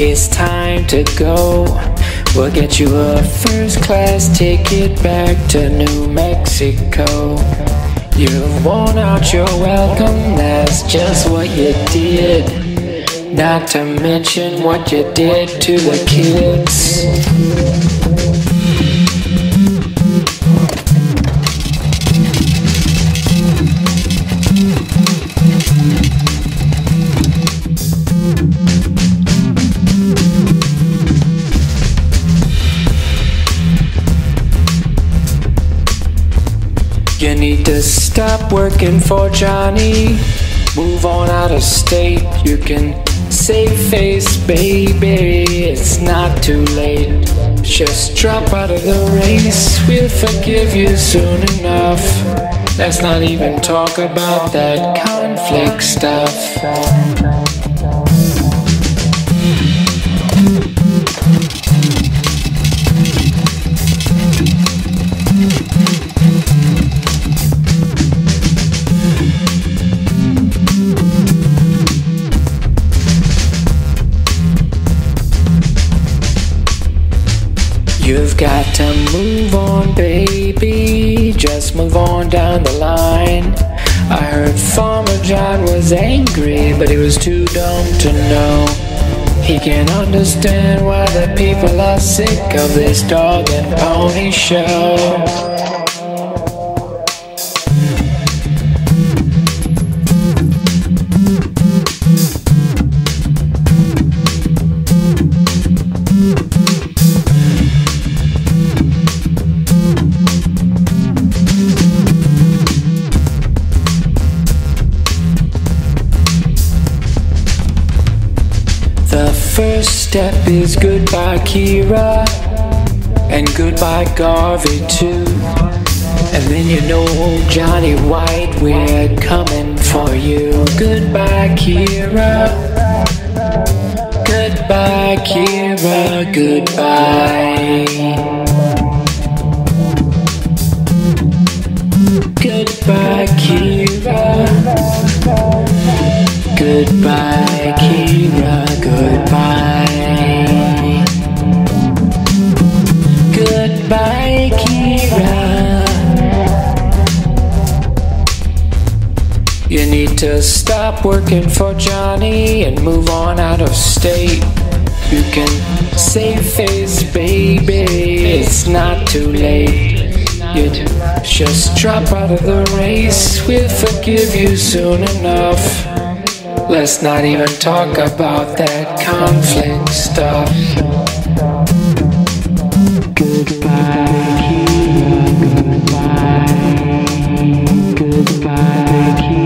It's time to go. We'll get you a first class ticket back to New Mexico. You've worn out your welcome, that's just what you did. Not to mention what you did to the kids. You need to stop working for Johnny. Move on out of state. You can save face, baby. It's not too late. Just drop out of the race. We'll forgive you soon enough. Let's not even talk about that conflict stuff. You've got to move on, baby. Just move on down the line. I heard Farmer John was angry, but he was too dumb to know. He can't understand why the people are sick of this dog and pony show. First step is goodbye, Kira, and goodbye, Garvey, too. And then you know, Johnny White, we're coming for you. Goodbye, Kira. Goodbye, Kira. Goodbye. Goodbye, to stop working for Johnny and move on out of state. You can save face, baby. It's not too late. You just drop out of the race. We'll forgive you soon enough. Let's not even talk about that conflict stuff. Goodbye, Goodbye. Goodbye,